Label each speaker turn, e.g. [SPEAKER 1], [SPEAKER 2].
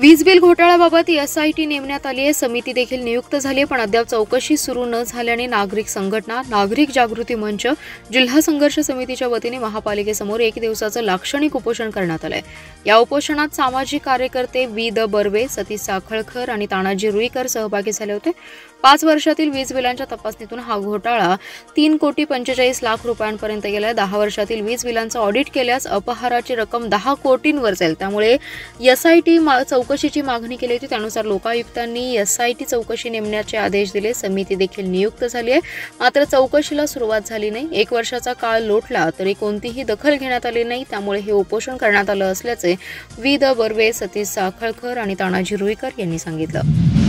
[SPEAKER 1] वीज bill घोटाळ्याबाबत SIT नेमण्यात आली आहे. समिती देखील नियुक्त झाली आहे पण अद्याप चौकशी सुरू न झाल्याने नागरिक संघटना नागरिक जागृती मंच जिल्हा संघर्ष समितीच्या वतीने महापालिकेसमोर एक दिवसाचं लाक्षणिक उपोषण करण्यात आलंय. या उपोषणात सामाजिक कार्यकर्ते वी द बर्वे सतीश साखळकर आणि तानाजी रुईकर सहभागी झाले होते. पाच वर्षातील वीज बिलांच्या तपासणीतून हा घोटाळा तीन कोटी पंचेचाळीस लाख रुपयांपर्यंत गेलाय. दहा वर्षातील वीज बिलांचं ऑडिट केल्यास अपहाराची रक्कम दहा कोटींवर जाईल त्यामुळे एसआयटी चौकशीची मागणी केली होती. त्यानुसार लोकायुक्तांनी एस आय टी चौकशी नेमण्याचे आदेश दिले. समिती देखील नियुक्त झाली आहे. मात्र चौकशीला सुरुवात झाली नाही. एक वर्षाचा काळ लोटला तरी कोणतीही दखल घेण्यात आली नाही. त्यामुळे हे उपोषण करण्यात आलं असल्याचे वि द. बर्वे सतीश साखळकर आणि तानाजी रुईकर यांनी सांगितलं.